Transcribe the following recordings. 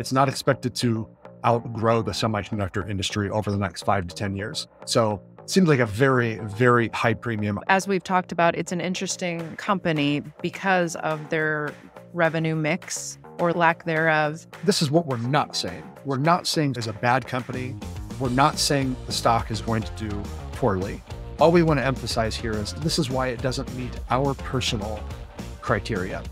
It's not expected to outgrow the semiconductor industry over the next five to 10 years. So it seems like a very, very high premium. As we've talked about, it's an interesting company because of their revenue mix or lack thereof. This is what we're not saying. We're not saying it's a bad company. We're not saying the stock is going to do poorly. All we want to emphasize here is this is why it doesn't meet our personal criteria.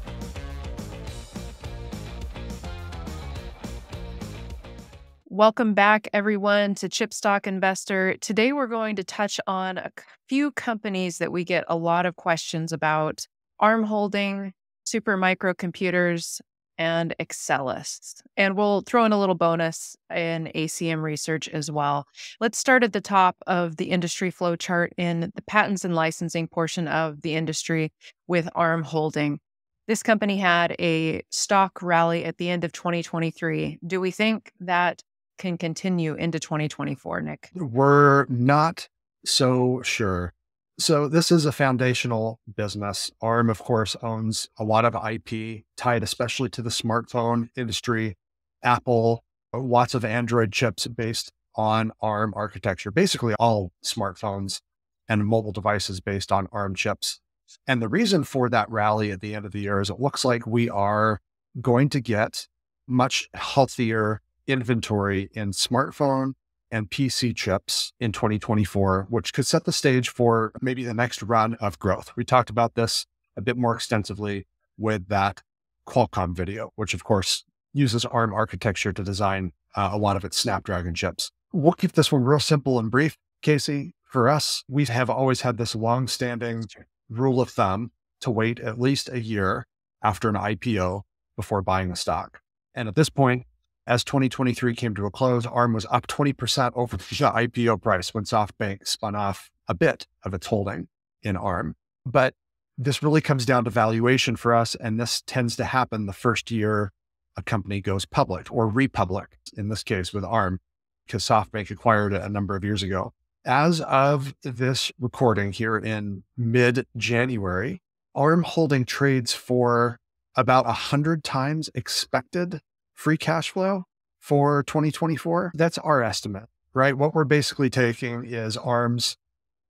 Welcome back, everyone, to Chip Stock Investor. Today, we're going to touch on a few companies that we get a lot of questions about ARM Holding, Super Microcomputers, and Axcelis. And we'll throw in a little bonus in ACM research as well. Let's start at the top of the industry flow chart in the patents and licensing portion of the industry with ARM Holding. This company had a stock rally at the end of 2023. Do we think that can continue into 2024, Nick? We're not so sure. So this is a foundational business. ARM, of course, owns a lot of IP tied especially to the smartphone industry. Apple, uh, lots of Android chips based on ARM architecture, basically all smartphones and mobile devices based on ARM chips. And the reason for that rally at the end of the year is it looks like we are going to get much healthier inventory in smartphone and PC chips in 2024, which could set the stage for maybe the next run of growth. We talked about this a bit more extensively with that Qualcomm video, which of course uses ARM architecture to design uh, a lot of its Snapdragon chips. We'll keep this one real simple and brief, Casey. For us, we have always had this long standing rule of thumb to wait at least a year after an IPO before buying the stock. And at this point, as 2023 came to a close, ARM was up 20% over the IPO price when SoftBank spun off a bit of its holding in ARM. But this really comes down to valuation for us. And this tends to happen the first year a company goes public or republic, in this case with ARM, because SoftBank acquired it a number of years ago. As of this recording here in mid January, ARM holding trades for about 100 times expected free cash flow for 2024. That's our estimate, right? What we're basically taking is ARM's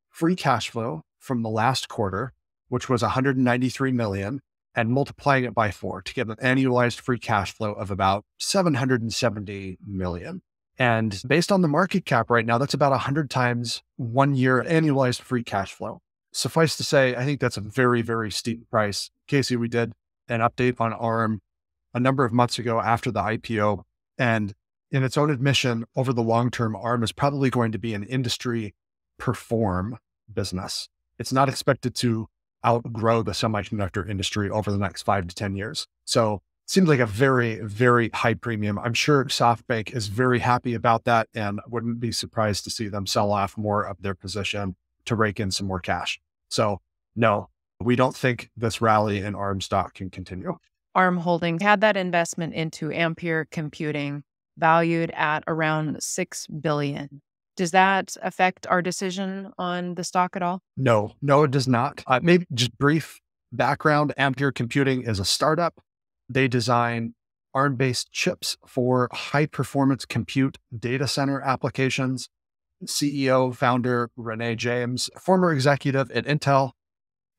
free cash flow from the last quarter, which was 193 million, and multiplying it by four to get an annualized free cash flow of about 770 million. And based on the market cap right now, that's about 100 times one year annualized free cash flow. Suffice to say, I think that's a very, very steep price. Casey, we did an update on ARM a number of months ago after the IPO. And in its own admission, over the long term, ARM is probably going to be an industry perform business. It's not expected to outgrow the semiconductor industry over the next five to 10 years. So it seems like a very, very high premium. I'm sure SoftBank is very happy about that and wouldn't be surprised to see them sell off more of their position to rake in some more cash. So, no, we don't think this rally in ARM stock can continue. ARM Holdings had that investment into Ampere Computing valued at around 6 billion. Does that affect our decision on the stock at all? No, no, it does not. Uh, maybe just brief background Ampere Computing is a startup. They design ARM based chips for high performance compute data center applications. CEO, founder Renee James, former executive at Intel.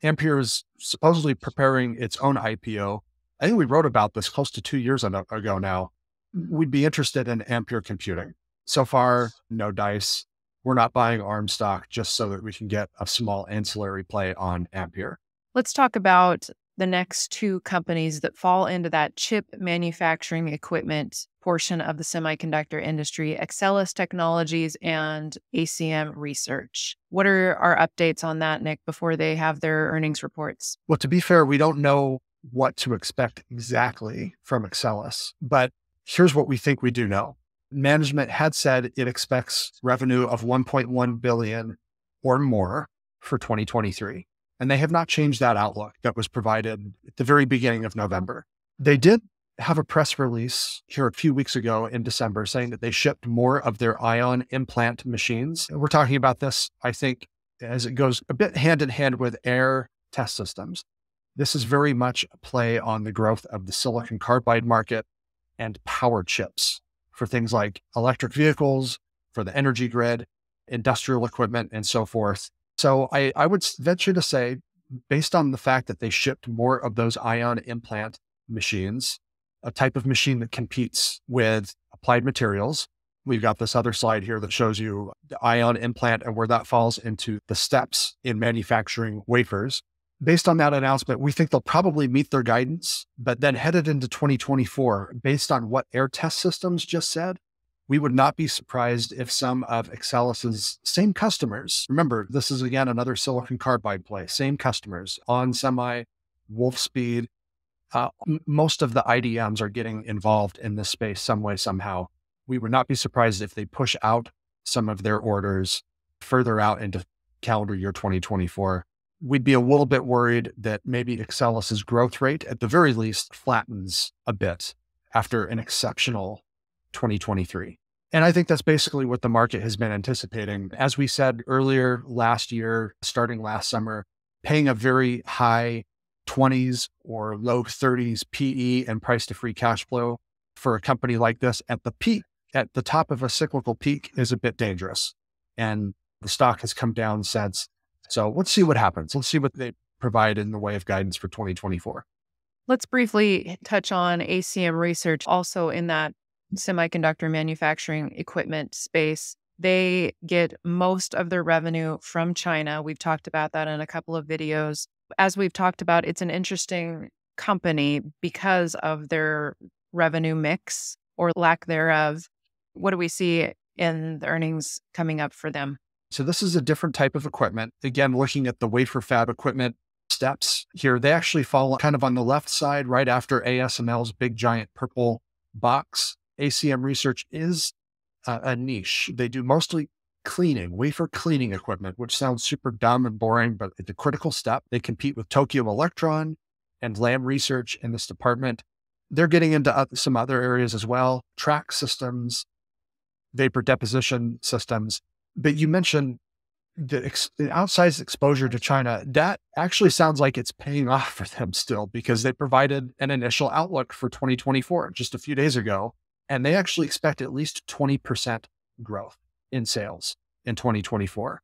Ampere is supposedly preparing its own IPO I think we wrote about this close to two years ago now. Mm-hmm. We'd be interested in Ampere computing. So far, no dice. We're not buying ARM stock just so that we can get a small ancillary play on Ampere. Let's talk about the next two companies that fall into that chip manufacturing equipment portion of the semiconductor industry Axcelis Technologies and ACM Research. What are our updates on that, Nick, before they have their earnings reports? Well, to be fair, we don't know what to expect exactly from Axcelis, but here's what we think we do know. Management had said it expects revenue of 1.1 billion or more for 2023. And they have not changed that outlook that was provided at the very beginning of November. They did have a press release here a few weeks ago in December saying that they shipped more of their ion implant machines. We're talking about this, I think, as it goes a bit hand in hand with Aehr Test Systems. This is very much a play on the growth of the silicon carbide market and power chips for things like electric vehicles, for the energy grid, industrial equipment, and so forth. So I, I would venture to say, based on the fact that they shipped more of those ion implant machines, a type of machine that competes with Applied Materials. We've got this other slide here that shows you the ion implant and where that falls into the steps in manufacturing wafers. Based on that announcement, we think they'll probably meet their guidance, but then headed into 2024, based on what Aehr Test Systems just said, we would not be surprised if some of Axcelis's same customers, remember, this is again another silicon carbide play, same customers ON Semi, Wolfspeed, uh, most of the IDMs are getting involved in this space some way, somehow. We would not be surprised if they push out some of their orders further out into calendar year 2024. We'd be a little bit worried that maybe Axcelis's growth rate, at the very least, flattens a bit after an exceptional 2023. And I think that's basically what the market has been anticipating. As we said earlier last year, starting last summer, paying a very high 20s or low 30s PE and price to free cash flow for a company like this at the peak, at the top of a cyclical peak is a bit dangerous. And the stock has come down since. So let's see what happens. Let's see what they provide in the way of guidance for 2024. Let's briefly touch on ACM research also in that semiconductor manufacturing equipment space. They get most of their revenue from China. We've talked about that in a couple of videos. As we've talked about, it's an interesting company because of their revenue mix or lack thereof. What do we see in the earnings coming up for them? So, this is a different type of equipment. Again, looking at the wafer fab equipment steps here, they actually fall kind of on the left side right after ASML's big giant purple box. ACM Research is a, niche. They do mostly cleaning, wafer cleaning equipment, which sounds super dumb and boring, but it's a critical step. They compete with Tokyo Electron and Lam Research in this department. They're getting into some other areas as well, track systems, vapor deposition systems. But you mentioned the, ex- the outsized exposure to China. That actually sounds like it's paying off for them still because they provided an initial outlook for 2024 just a few days ago and they actually expect at least 20% growth in sales in 2024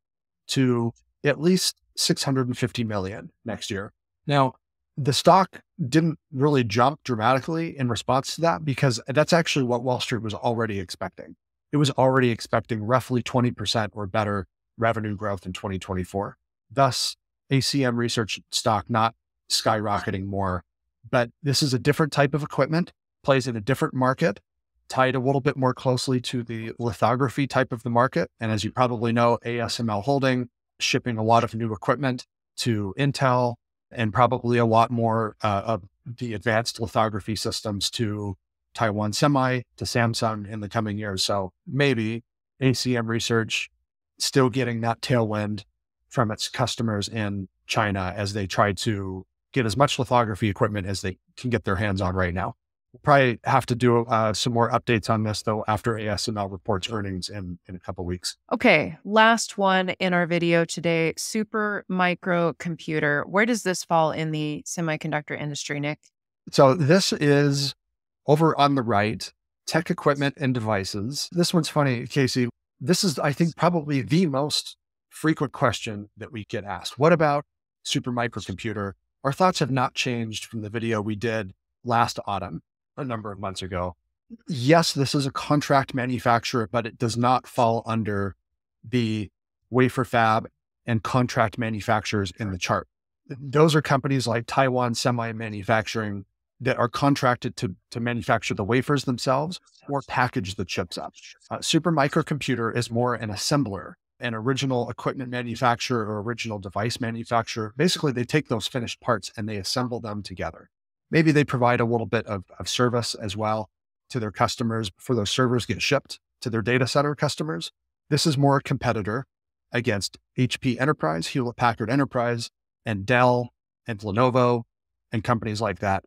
to at least 650 million next year. Now, the stock didn't really jump dramatically in response to that because that's actually what Wall Street was already expecting. It was already expecting roughly 20% or better revenue growth in 2024. Thus, ACM research stock not skyrocketing more. But this is a different type of equipment, plays in a different market, tied a little bit more closely to the lithography type of the market. And as you probably know, ASML Holding shipping a lot of new equipment to Intel and probably a lot more uh, of the advanced lithography systems to Taiwan Semi, to Samsung in the coming years. So maybe ACM Research still getting that tailwind from its customers in China as they try to get as much lithography equipment as they can get their hands on right now. We'll probably have to do uh, some more updates on this though after ASML reports earnings in, in a couple weeks. Okay, last one in our video today: super micro computer. Where does this fall in the semiconductor industry, Nick? So this is over on the right, tech equipment and devices. This one's funny, Casey. This is, I think, probably the most frequent question that we get asked. What about super microcomputer? Our thoughts have not changed from the video we did last autumn a number of months ago. Yes, this is a contract manufacturer, but it does not fall under the wafer fab and contract manufacturers in the chart. Those are companies like Taiwan Semi Manufacturing that are contracted to, to manufacture the wafers themselves or package the chips up. Uh, Super Microcomputer is more an assembler, an original equipment manufacturer or original device manufacturer. Basically, they take those finished parts and they assemble them together. Maybe they provide a little bit of, of service as well to their customers before those servers get shipped to their data center customers. This is more a competitor against HP Enterprise, Hewlett Packard Enterprise, and Dell and Lenovo and companies like that.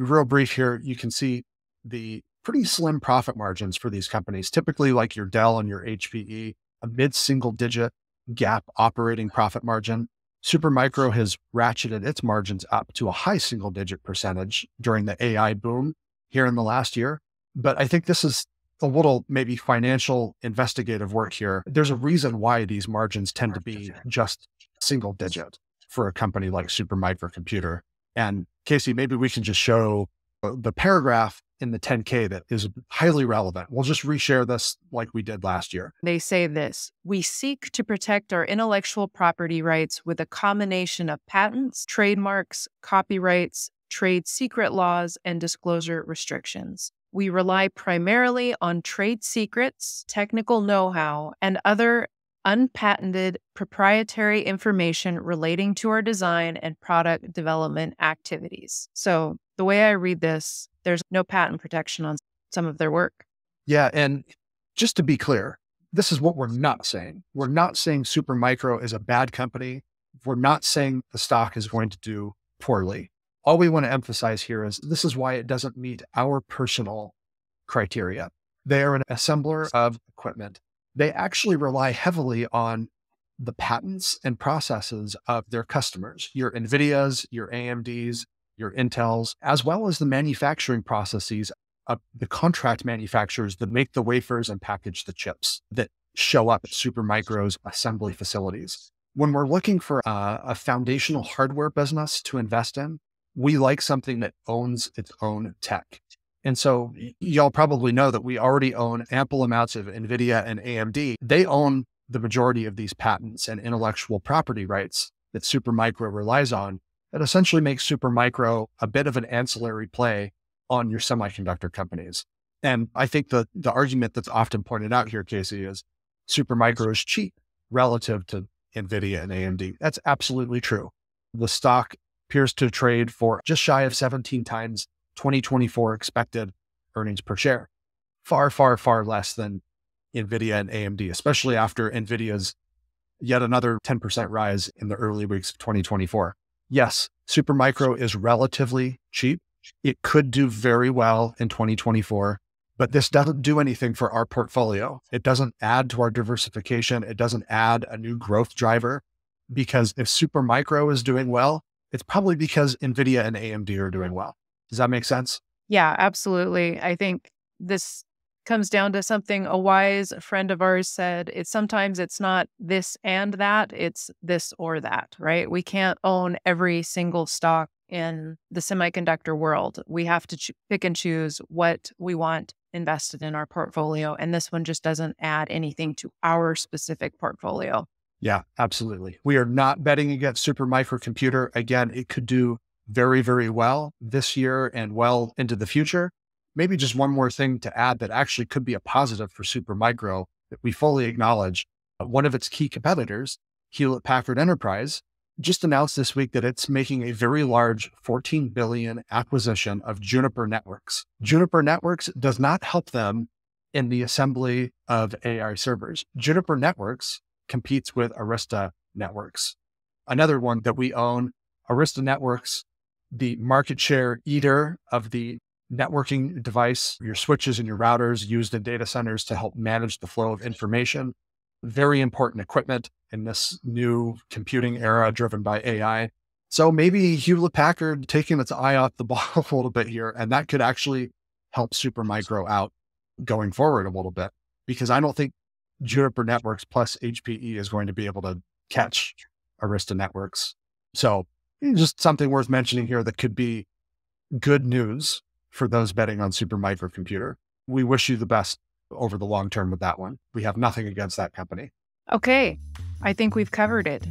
Real brief here, you can see the pretty slim profit margins for these companies, typically like your Dell and your HPE, a mid single digit GAAP operating profit margin. Supermicro has ratcheted its margins up to a high single digit percentage during the AI boom here in the last year. But I think this is a little maybe financial investigative work here. There's a reason why these margins tend to be just single digit for a company like Supermicro Computer. And Casey, maybe we can just show uh, the paragraph in the 10K that is highly relevant. We'll just reshare this like we did last year. They say this We seek to protect our intellectual property rights with a combination of patents, trademarks, copyrights, trade secret laws, and disclosure restrictions. We rely primarily on trade secrets, technical know how, and other unpatented proprietary information relating to our design and product development activities. So, the way I read this, there's no patent protection on some of their work. Yeah. And just to be clear, this is what we're not saying. We're not saying Supermicro is a bad company. We're not saying the stock is going to do poorly. All we want to emphasize here is this is why it doesn't meet our personal criteria. They are an assembler of equipment. They actually rely heavily on the patents and processes of their customers, your NVIDIAs, your AMDs, your Intels, as well as the manufacturing processes of the contract manufacturers that make the wafers and package the chips that show up at Supermicro's assembly facilities. When we're looking for a, a foundational hardware business to invest in, we like something that owns its own tech. And so y'all probably know that we already own ample amounts of NVIDIA and AMD. They own the majority of these patents and intellectual property rights that Supermicro relies on. That essentially makes Supermicro a bit of an ancillary play on your semiconductor companies. And I think the, the argument that's often pointed out here, Casey, is Supermicro is cheap relative to NVIDIA and AMD. That's absolutely true. The stock appears to trade for just shy of 17 times 2024 expected earnings per share. Far, far, far less than NVIDIA and AMD, especially after NVIDIA's yet another 10% rise in the early weeks of 2024. Yes, Supermicro is relatively cheap. It could do very well in 2024, but this doesn't do anything for our portfolio. It doesn't add to our diversification. It doesn't add a new growth driver because if Supermicro is doing well, it's probably because NVIDIA and AMD are doing well. Does that make sense? Yeah, absolutely. I think this comes down to something a wise friend of ours said it's sometimes it's not this and that it's this or that right? We can't own every single stock in the semiconductor world. We have to ch- pick and choose what we want invested in our portfolio and this one just doesn't add anything to our specific portfolio. Yeah absolutely. We are not betting against Supermicro Computer again it could do very, very well this year and well into the future. Maybe just one more thing to add that actually could be a positive for Supermicro that we fully acknowledge. Uh, one of its key competitors, Hewlett Packard Enterprise, just announced this week that it's making a very large 14 billion acquisition of Juniper Networks. Juniper Networks does not help them in the assembly of AI servers. Juniper Networks competes with Arista Networks. Another one that we own, Arista Networks the market share eater of the networking device, your switches and your routers used in data centers to help manage the flow of information. Very important equipment in this new computing era driven by AI. So maybe Hewlett Packard taking its eye off the ball a little bit here, and that could actually help Supermicro out going forward a little bit, because I don't think Juniper Networks plus HPE is going to be able to catch Arista Networks. So Mm, just something worth mentioning here that could be good news for those betting on Supermicro Computer. We wish you the best over the long term with that one. We have nothing against that company. Okay. I think we've covered it.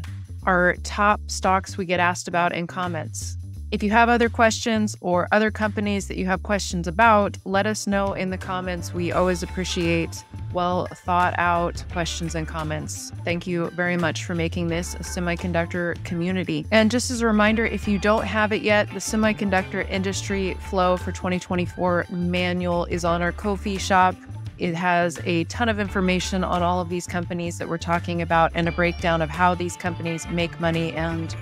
Our top stocks we get asked about in comments. If you have other questions or other companies that you have questions about, let us know in the comments. We always appreciate well thought out questions and comments. Thank you very much for making this a semiconductor community. And just as a reminder, if you don't have it yet, the semiconductor industry flow for 2024 manual is on our Ko-fi shop. It has a ton of information on all of these companies that we're talking about and a breakdown of how these companies make money and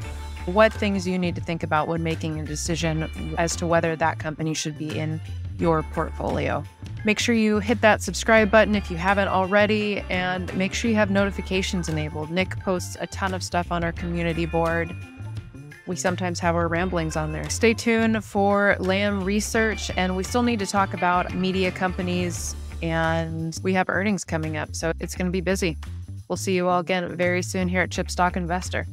what things you need to think about when making a decision as to whether that company should be in your portfolio. Make sure you hit that subscribe button if you haven't already, and make sure you have notifications enabled. Nick posts a ton of stuff on our community board. we sometimes have our ramblings on there. Stay tuned for Lam Research, and we still need to talk about media companies, and we have earnings coming up, so it's going to be busy. We'll see you all again very soon here at Chip Stock Investor.